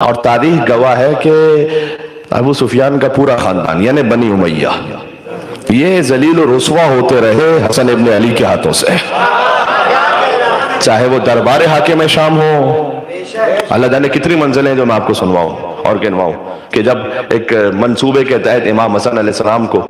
और तारीख गवाह है कि अबू सुफियान का पूरा खानदान, यानी बनी उमैया। ये जलील रसवा होते रहे हसन इब्न अली के हाथों से। चाहे वो दरबार हाकिम शाम हो। अल्लाह जाने कितनी मंजिलें जो मैं आपको सुनवाऊं और गिनवाऊं कि जब एक मंसूबे के तहत इमाम हसन सलाम को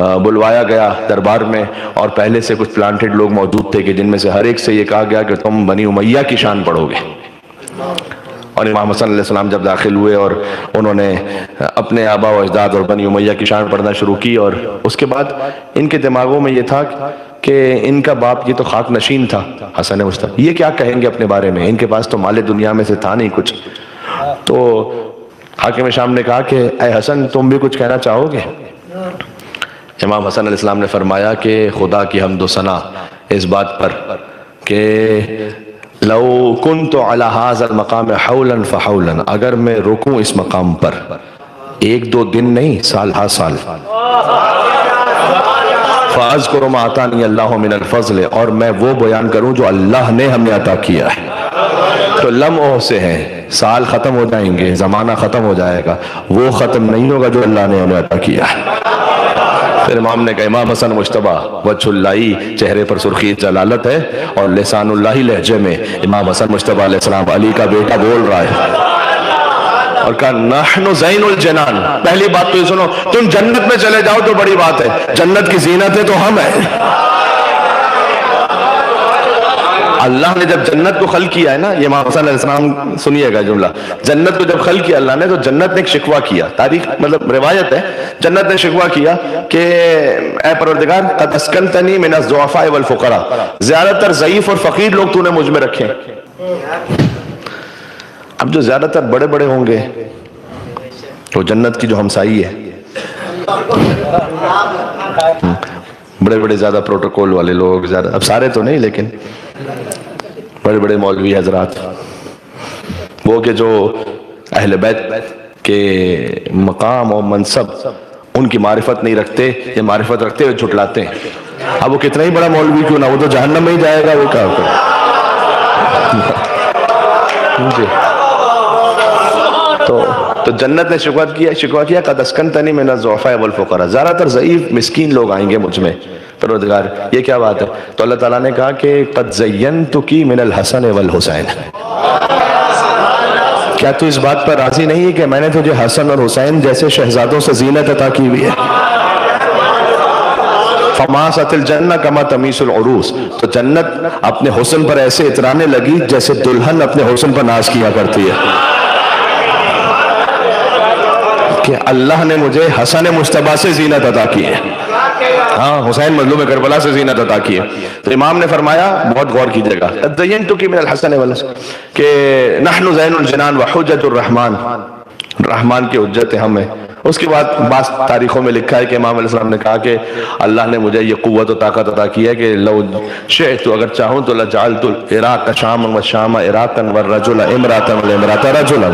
बुलवाया गया दरबार में और पहले से कुछ प्लांटेड लोग मौजूद थे कि जिनमें से हर एक से ये कहा गया कि तुम बनी उमैया की शान पढ़ोगे। और इमाम हसन सलाम जब दाखिल हुए और उन्होंने अपने आबा अजदाद और बनी उमैया की शान पढ़ना शुरू की और उसके बाद इनके दिमागों में ये था कि इनका बाप ये तो खाक नशीन था, हसन मुस्तफ़ा ये क्या कहेंगे अपने बारे में? इनके पास तो माले दुनिया में से था नहीं कुछ। तो हाकिम शाम ने कहा कि अय हसन, तुम भी कुछ कहना चाहोगे? इमाम हसन इस्लाम ने फरमाया कि, खुदा की हम सना इस बात पर कि लो कुन तो अलाहाजल मकाम हौलन फ़हौलन, अगर मैं रुकूं इस मकाम पर, एक दो दिन नहीं, साल हा साल। फाज करो माता नहीं अल्लाह मिन फजल, और मैं वो बयान करूँ जो अल्लाह ने हमें अता किया है। तो लम्हों से है, साल ख़त्म हो जाएँगे, ज़माना ख़त्म हो जाएगा, वो ख़त्म नहीं होगा जो अल्लाह ने हमें अता किया है। फिर इमाम ने कहा, इमाम हसन मुशतबा वजुल्लाई चेहरे पर सुर्खी जलालत है और लहसानुल्लाही लहजे में इमाम हसन मुशतबा अली का बेटा बोल रहा है। और कहा पहली बात तो सुनो, तुम जन्नत में चले जाओ तो बड़ी बात है, जन्नत की जीनत है तो हम है। अल्लाह ने जब जन्नत को खल किया है ना, ये इमाम सुनिएगा जुमला। जन्नत को जब खल किया अल्लाह ने तो जन्नत ने एक शिकवा किया। तारीख मतलब रिवायत है, जन्नत ने शिकवा किया कि ज़्यादातर ज़यीफ और फकीर लोग तूने मुझमें रखे। अब जो ज़्यादातर बड़े बड़े होंगे तो जन्नत की जो हमसाई है। बड़े बड़े ज़्यादा प्रोटोकॉल वाले लोग, ज़्यादा अब सारे तो नहीं, लेकिन बड़े बड़े मौलवी हजरात। वो के जो अहल बैत के मकाम और मनसब, उनकी मारिफत नहीं रखते, ये मारिफत रखते हुए झुटलाते हैं। अब वो कितना ही बड़ा मौलवी क्यों ना वो तो जहन्नम में ही जाएगा, वो क्या जी। तो तो जन्नत ने शिकवा किया शिकवा किया, कदस्कन तनी में नफ़ा वलफ़रा ज़्यादातर ज़यीफ़, मिसकीन लोग आएँगे मुझमें। परवरदिगार ये क्या बात है? तो अल्लाह ताला ने कहा कि कद जयन तो की मिनल हसन वल हुसैन। क्या तू इस बात पर राज़ी नहीं है कि मैंने तुझे हसन और हुसैन जैसे शहजादों से जीनत अता की हुई है? फमासतिल जन्ना कमा तमीसुल उरूस। तो जन्नत अपने हुसन पर ऐसे इतराने लगी जैसे दुल्हन अपने हुसन पर नाज किया करती है। कि अल्लाह ने मुझे हसन मुशतबा से जीनत अदा की है। हाँ हुसैन मजलूम करबला से जीनत अदा की है। तो इमाम ने फरमाया, बहुत गौर कीजिएगा। तो कि रहमान। की उज्जत हम। है उसके बाद बास तारीखों में लिखा है कि इमाम ने कहा कि अल्लाह ने मुझे ये कुत और ताकत अदा की है कि लो शे तो अगर चाहूँ तो लजाल तो इराक शाम व शाम इराकन व रजुल इमरातन इमरात रजुल।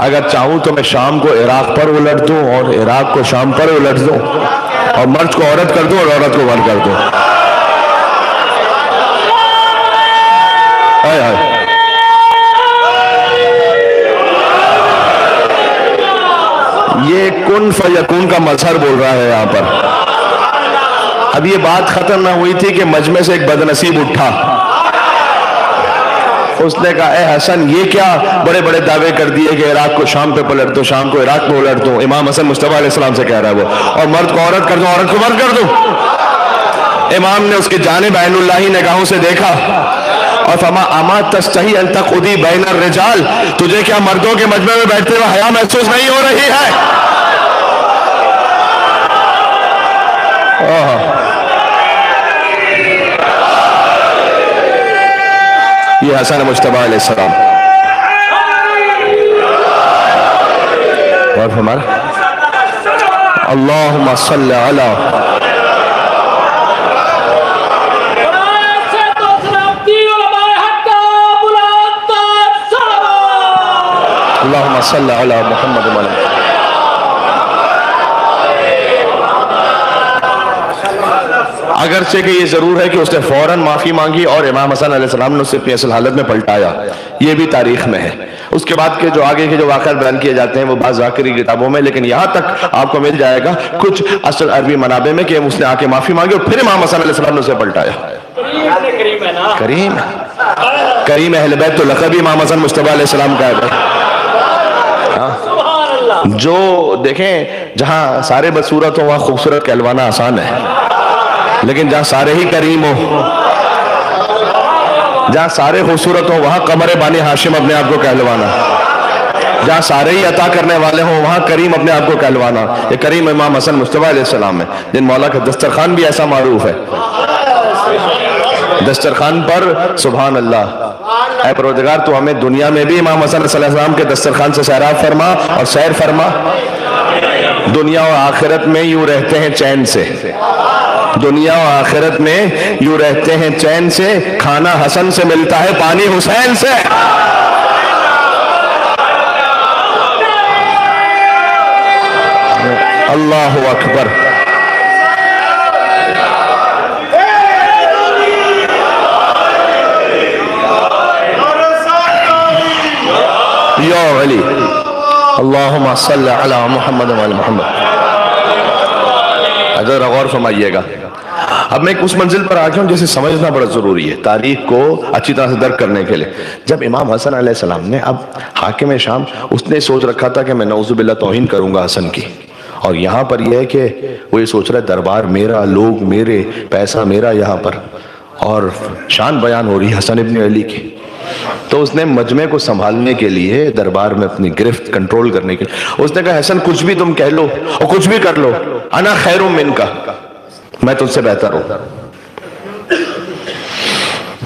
अगर चाहूँ तो मैं शाम को इराक पर उलट दूँ और इराक को शाम पर उलट दूँ। और मर्द को औरत कर दूँ और औरत को मर्द कर दूँ। हाय। ये कुन फयकून का मजहर बोल रहा है यहाँ पर। अब ये बात खत्म ना हुई थी कि मजमे से एक बदनसीब उठा। उसने कहा ए हसन, ये क्या बड़े बड़े दावे कर दिए कि इराक को शाम पे पलट दो, शाम को इराक में उलट दो? इमाम हसन मुस्तफ़ा से कह रहा है वो, और मर्द को औरत कर दो, औरत को मर्द कर दो। इमाम ने उसके जाने बैनुल्लाही निगाहों से देखा, और फमा अमा तस्तही तक उदी बैन रिजाल, तुझे क्या मर्दों के मजमे में बैठते हुए हया महसूस नहीं हो रही है? ये हसन मुशतबा सलाम और हमारा अल्लाह सल अला अल्लाह सल अला मोहम्मद अगरचे कि ये ज़रूर है कि उसने फ़ौरन माफ़ी मांगी और इमाम हसन सलाम ने उसे अपनी असल हालत में पलटाया। ये भी तारीख में है। उसके बाद के जो आगे के जो वाक़ बयान किए जाते हैं, वो बाज जाकरी किताबों में, लेकिन यहाँ तक आपको मिल जाएगा कुछ असल अरबी मनाबे में कि उसने आके माफ़ी मांगी और फिर इमाम हसन सलाम ने उसे पलटाया। करीम करीम अहल बैत तो लकब इमाम हसन सलाम का है हाँ। जो देखें, जहाँ सारे बदसूरत हो, वहाँ खूबसूरत कहलवाना आसान है। लेकिन जहाँ सारे ही करीम हो, जहाँ सारे खूबसूरत हो, वहाँ कमर बानी हाशिम अपने आप को कहलवाना। जहाँ सारे ही अता करने वाले हों, वहाँ करीम अपने आप को कहलवाना। ये करीम इमाम हसन मुस्तफ़ा सलाम है, जिन मौला का दस्तरखान भी ऐसा मारूफ है। दस्तरखान पर सुबहान अल्लाह परवरदिगार तो हमें दुनिया में भी इमाम हसन सलाम के दस्तरखान से सैराब फरमा और सैर फरमा। दुनिया और आखिरत में यूँ रहते हैं चैन से। दुनिया और आखिरत में यूँ रहते हैं चैन से, खाना हसन से मिलता है, पानी हुसैन से। अल्लाह अकबर। या अली मोहम्मद मोहम्मद। अगर गौर फरमाइएगा। अब मैं उस मंजिल पर आ गया हूँ जैसे समझना बड़ा ज़रूरी है, तारीख को अच्छी तरह से दर्द करने के लिए। जब इमाम हसन सलाम ने, अब हाकिम शाम, उसने सोच रखा था कि मैं नौजुबिल्ला तोहिन करूँगा हसन की। और यहाँ पर यह है कि वो ये सोच रहा है, दरबार मेरा, लोग मेरे, पैसा मेरा यहाँ पर। और शान बयान हो रही हसन इबन अली की। तो उसने मजमे को संभालने के लिए दरबार में अपनी गिरफ्त कंट्रोल करने के लिए उसने कहा, हसन, कुछ भी तुम कह लो और कुछ भी कर लो। अना खैर मिन का मैं तुझसे बेहतर हूँ।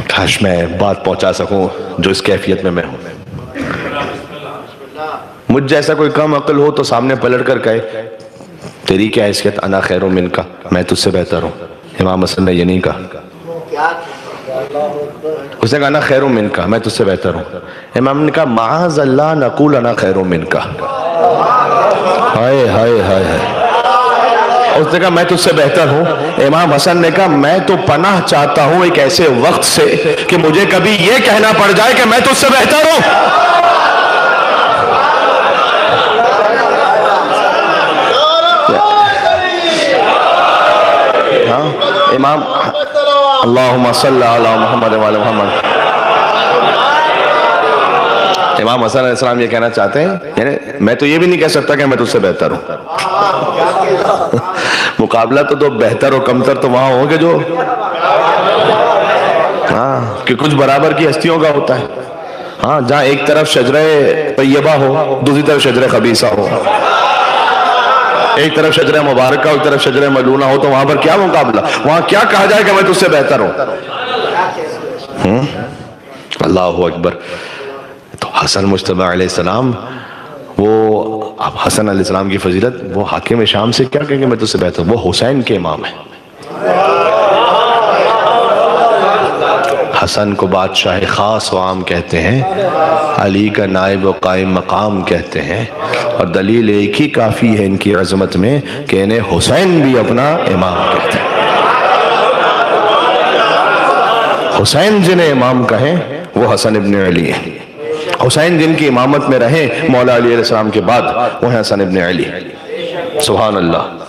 काश मैं बात पहुँचा सकूँ जो इस कैफियत में मैं हूँ। मुझ जैसा कोई कम अकल हो तो सामने पलट कर कहे, तेरी क्या हैसियत अना खैर मिन का मैं तुझसे बेहतर हूँ। इमाम हसन ने ये नहीं कहा। उसने कहा, ना खैर मिन का, मैं तुझसे बेहतर हूँ। इमाम ने कहा, माज अल्लाह नकूल अना खैर मिन का। हाय हाय हाय हाय। उसने कहा, मैं तुझसे बेहतर हूँ। इमाम हसन ने कहा, मैं तो पनाह चाहता हूँ एक ऐसे वक्त से कि मुझे कभी ये कहना पड़ जाए कि मैं तुझसे बेहतर हूँ। हाँ इमाम अल्लाह मोहम्मद मोहम्मद इमाम हसन इस्लाम ये कहना चाहते हैं, यानी मैं तो ये भी नहीं कह सकता कि मैं तुझसे बेहतर हूँ। मुकाबला तो तो बेहतर और कमतर तो वहाँ होंगे जो हाँ कि कुछ बराबर की हस्तियों का होता है। हाँ जहाँ एक तरफ़ शजरे तैयबा हो, दूसरी तरफ़ शजरे खबीसा हो। एक तरफ़ शजर मुबारक एक तरफ़ शजर मलूना हो तो वहाँ पर क्या मुकाबला? वहाँ क्या कहा जाए कि मैं तुझसे बेहतर हूँ? हम्म? अल्लाह अकबर। तो हसन मुश्तबा वो, अब हसन सलाम की फजीलत, वो हाकिम शाम से क्या कहेंगे, मैं तुझसे बेहतर वो हुसैन के इमाम है। हसन को बादशाह ख़ास वाम कहते हैं, अली का नायब व कायम मकाम कहते हैं और दलील एक ही काफ़ी है इनकी अजमत में कि इन्हें हुसैन भी अपना इमाम कहते हैं। हुसैन जिन्हें इमाम कहें, वो हसन इबन अली है। हुसैन जिनकी इमामत में रहे, मौला अली के बाद, वो है हसन इबन अली। सुबहान अल्लाह।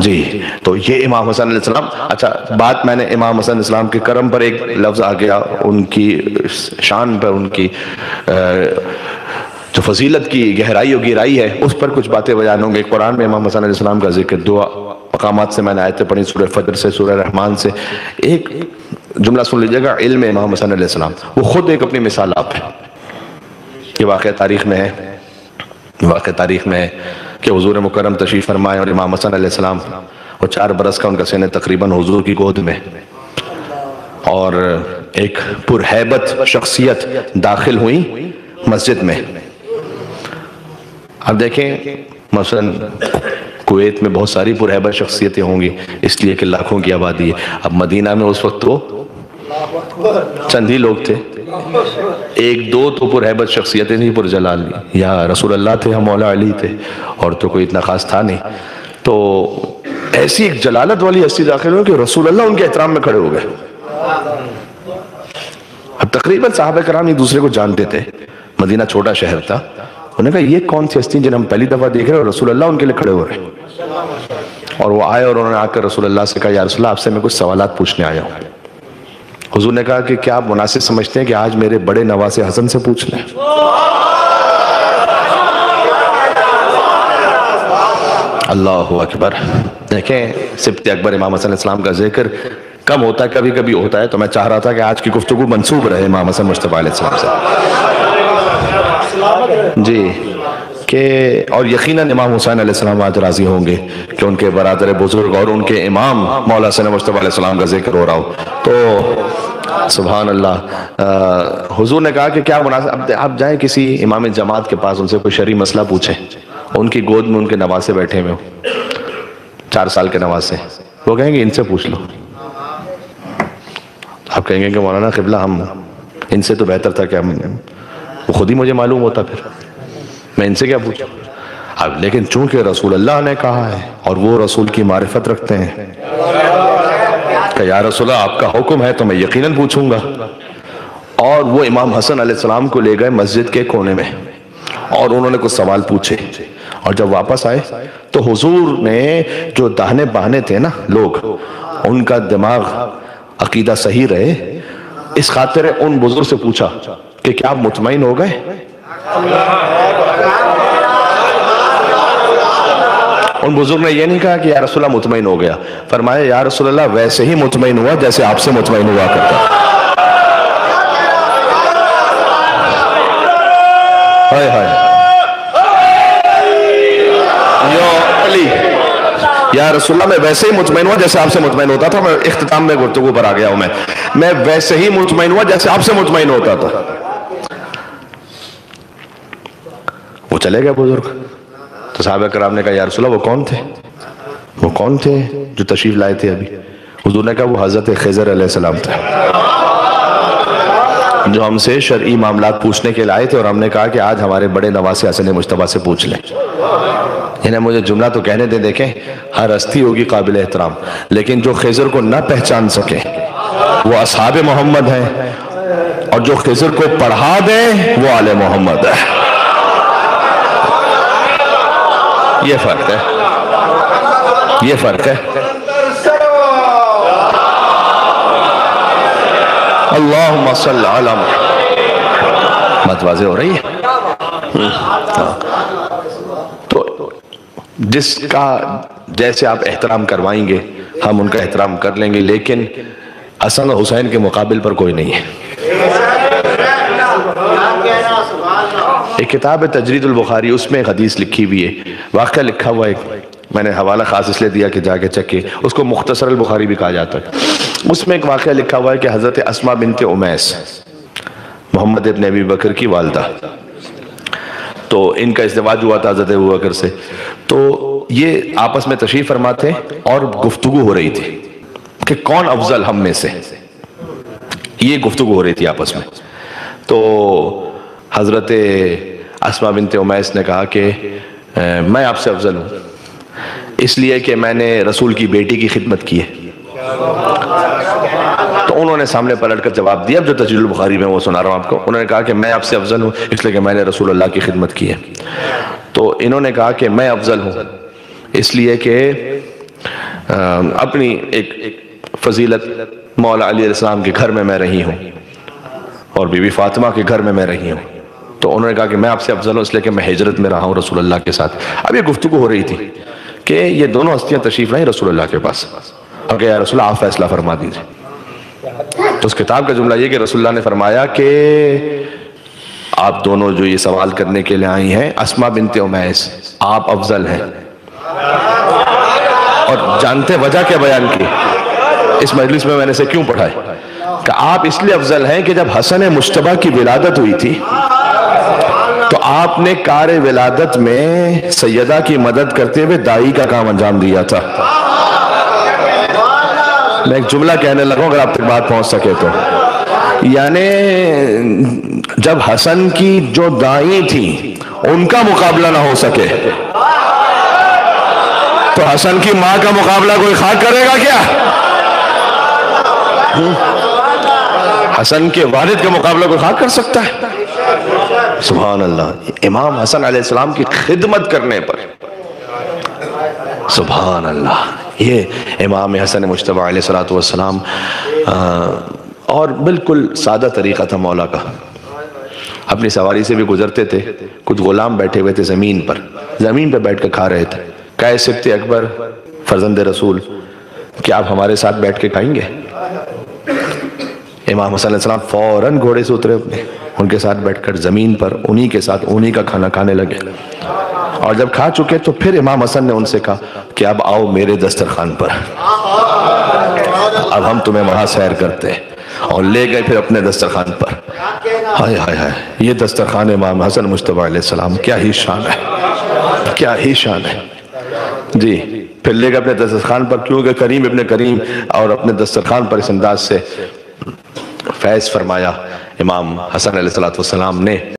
जी तो ये इमाम हसन इस्लाम अच्छा बात मैंने इमाम हसन इस्लाम के करम पर एक लफ्ज़ आ गया, उनकी शान पर, उनकी जो फजीलत की गहराई और गिराई है, उस पर कुछ बातें बयान होंगे। कुरान में इमाम हसन इस्लाम का ज़िक्र दो मकाम से मैंने आयतें पढ़ी सूर्य फजर से सूर्य रहमान से। एक जुमला सुन लीजिएगा, इल्म इमाम हसन इस्लाम वो खुद एक अपनी मिसाल आप है। ये वाक़ तारीख में है वाक़ तारीख में है। कि हजूर मुकरम तशीफ़ फरमाए और इमाम हसन सलाम वो चार बरस का उनका सीने तकरीबन हजूर की गोद में। और एक पुरहैबत शख्सियत दाखिल हुई मस्जिद में। अब देखें, मसलन कुवैत में बहुत सारी पुरहैबत शख्सियतें होंगी, इसलिए कि लाखों की आबादी है। अब मदीना में उस वक्त तो चंद ही लोग थे। एक दो तो पुरहबत शख्सियतें थी पुरजलाल या रसूल अल्लाह थे हम मौला अली थे, और तो कोई इतना खास था नहीं। तो ऐसी एक जलालत वाली हस्ती दाखिल हुई कि रसूल अल्लाह उनके एहतराम में खड़े हो गए। अब तकरीबन साहब कराम एक दूसरे को जानते थे। मदीना छोटा शहर था। उन्होंने कहा, ये कौन सी हस्ती जिन्हें हम पहली दफ़ा देख रहे हैं रसूल अल्लाह उनके लिए खड़े हो रहे और वो आए और उन्होंने आकर रसूल अल्लाह से कहा यार रसूल आपसे मैं कुछ सवाल पूछने आया हूँ। हुजूर ने कहा कि क्या आप मुनासिब समझते हैं कि आज मेरे बड़े नवासे हसन से पूछ लें? अल्लाह अकबर। देखें सिप्त अकबर इमाम हसन इस्लाम का ज़िक्र कम होता है कभी कभी होता है तो मैं चाह रहा था कि आज की गुफ्तु मनसूब रहे इमाम हसन मुश्तफ़ा से। जी। के और यकीनन इमाम हुसैन अलैहिस्सलाम आज राज़ी होंगे कि उनके बरदर बुज़ुर्ग और उनके इमाम मौला सन मुश्तफ़ा का ज़िक्र हो रहा हो। तो सुबहान अल्लाह हुजूर ने कहा कि क्या मुनासिब, अब आप जाएँ किसी इमाम जमात के पास, उनसे कोई शरी मसला पूछें। उनकी गोद में उनके नवासे बैठे हुए चार साल के नवासे। वो कहेंगे, इनसे पूछ लो। आप कहेंगे कि मौलाना किबला, हम इनसे तो बेहतर था कि हम खुद ही मुझे मालूम होता फिर। मैं इनसे क्या पूछूँ? अब लेकिन चूँकि रसूल अल्लाह ने कहा है और वो रसूल की मारिफत रखते हैं कि या रसूल आपका हुक्म है तो मैं यकीनन पूछूँगा। और वो इमाम हसन सलाम को ले गए मस्जिद के कोने में और उन्होंने कुछ सवाल पूछे। और जब वापस आए तो हुजूर ने जो दाहने बहाने थे ना लोग, उनका दिमाग, अकीदा सही रहे। इस खातिर उन बुज़ुर्ग से पूछा कि क्या आप मुतमिन हो गए? उन बुज़ुर्ग ने यह नहीं कहा कि यार रसुल्ला मुतमिन हो गया। फरमाया यार रसुल्ला वैसे ही मुतमिन हुआ, जैसे आपसे मुतमिन हुआ करता हाय हाय। या रसुल्ला मैं वैसे ही मुतमिन हुआ, जैसे आपसे मुतमिन होता था, मैं इख्ताम में गुर्तगु पर आ गया हूँ मैं। मैं वैसे ही मुतमिन हुआ, जैसे आपसे मुतमिन होता था। चले गए बुज़ुर्ग। तो साहब कराम ने कहा यार रसुल्ला वो कौन थे? वो कौन थे जो तशरीफ़ लाए थे अभी? हजूर ने कहा, वो हज़रत खजर सलाम थे, जो हमसे शर्ई मामला पूछने के लिए आए थे और हमने कहा कि आज हमारे बड़े नवासे हसन मुशतबा से पूछ लें। इन्हें मुझे जुमला तो कहने दे, देखें, हर हस्ती होगी काबिल एहतराम, लेकिन जो खिजर को ना पहचान सके, वो असहाब मोहम्मद है और जो खिजर को पढ़ा दे, वो आले मोहम्मद है। ये फ़र्क है। ये फ़र्क है। अल्लाह मत वाजे हो रही है? हाँ। जिसका जैसे आप एहतराम करवाएँगे, हम उनका एहतराम कर लेंगे, लेकिन हसन हुसैन के मुकाबले पर कोई नहीं है। एक किताब है तजरीदुल बुखारी, उसमें एक हदीस लिखी हुई है। वाक़ लिखा हुआ एक, मैंने हवाला खास इसलिए दिया कि जाके चेक किए। उसको मुख्तसर बुखारी भी कहा जाता है। उसमें एक वाक़ लिखा हुआ है कि हज़रत असमा बिनते उमैस, मोहम्मद इबन अबी बकर की वालदा। तो इनका इस्तेवाज हुआ था हज़रत अबू बकर से। तो ये आपस में तशरीफ़ फरमा थे और गुफ्तु हो रही थी कि कौन अफजल हम में से? ये गुफ्तु हो रही थी आपस में। तो हज़रत असमा बिनते उमैस ने कहा कि मैं आपसे अफजल हूँ। इसलिए कि मैंने रसूल की बेटी की खिदमत की है। तो उन्होंने सामने पलट कर जवाब दिया जो तजील बुखारी में वो सुना रहा हूँ आपको। उन्होंने कहा कि मैं आपसे अफजल हूँ इसलिए कि मैंने रसूल अल्लाह की खिदमत की है। तो इन्होंने कहा कि मैं अफजल हूँ इसलिए कि अपनी एक, फजीलत मौला अली के घर में मैं रही हूँ और बीबी फातिमा के घर में मैं रही हूँ। तो उन्होंने कहा कि मैं आपसे अफजल हूँ, इसलिए कि मैं हिजरत में रहा हूँ रसूल अल्लाह के साथ। अब ये गुफ्तु हो रही थी कि ये दोनों हस्तियाँ तशरीफ़ लाई रसूल अल्लाह के पास। और क्या रसूल आप फैसला फरमा दीजिए। तो उस किताब का जुमला ये कि रसुल्ला ने फरमाया कि आप दोनों जो ये सवाल करने के लिए आई हैं, असमा बिनते उमैस, आप अफजल हैं। और जानते वजह क्या बयान की? इस मजलिस में मैंने से क्यों पढ़ाए आप इसलिए अफजल हैं कि जब हसन मुशतबा की विलादत हुई थी आपने कार विलादत में सैयदा की मदद करते हुए दाई का काम अंजाम दिया था। मैं एक जुमला कहने लगा, अगर आप तक बात पहुँच सके तो। यानी, जब हसन की जो दाई थी, उनका मुकाबला ना हो सके। तो हसन की माँ का मुकाबला कोई खाक करेगा क्या? हसन के वालिद का मुकाबला कोई खाक कर सकता है? सुबह अल्लाह इमाम हसन अलैहिस्सलाम की खिदमत करने पर। सुबह अल्लाह ये इमाम हसन मुशतबा और बिल्कुल सादा तरीक़ा था मौला का। अपनी सवारी से भी गुजरते थे, कुछ गुलाम बैठे हुए थे ज़मीन पर। ज़मीन पर बैठ कर खा रहे थे। कह सिप्त अकबर, फर्जंद रसूल, क्या आप हमारे साथ बैठ के खाएँगे? इमाम हसन फ़ौरन घोड़े से उतरे अपने। उनके साथ बैठकर ज़मीन पर उन्हीं के साथ उन्हीं का खाना खाने लगे। और जब खा चुके तो फिर इमाम हसन ने उनसे कहा कि अब आओ मेरे दस्तरखान पर। अब हम तुम्हें वहाँ सैर करते हैं और ले गए फिर अपने दस्तरखान पर। हाय हाय हाय, ये दस्तरखान इमाम हसन मुशतबा क्या ही शान है, क्या ही शान है। जी, फिर ले गए अपने दस्तरखान पर क्योंकि करीम अपने करीम और अपने दस्तरखान पर इस अंदाज से फैज फरमाया इमाम हसन सलाम ने